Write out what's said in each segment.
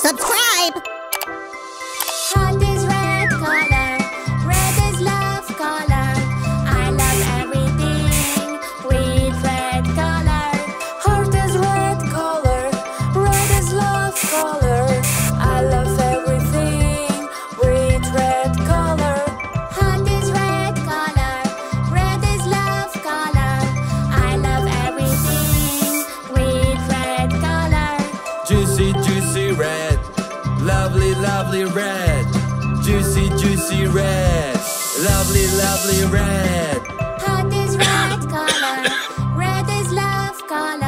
Subscribe! Is red color, red is love color. I love everything with red color. Heart is red color, red is love color. I love everything with red color. Is red color, red is love color. I love everything with red color. Juicy, juicy red lovely red, juicy, juicy red, lovely, lovely red. Hot is red color, red is love color.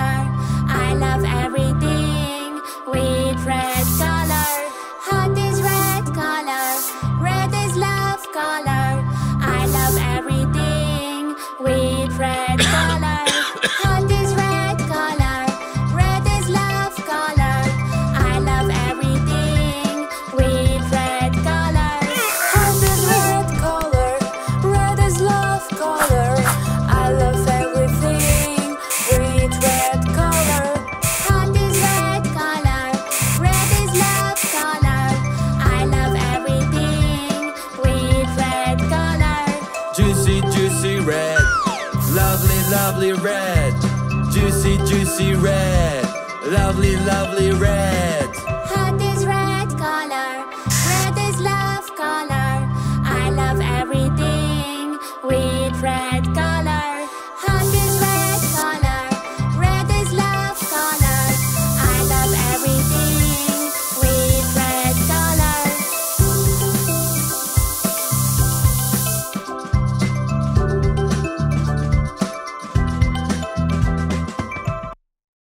lovely red. Juicy, juicy red. Lovely, lovely red.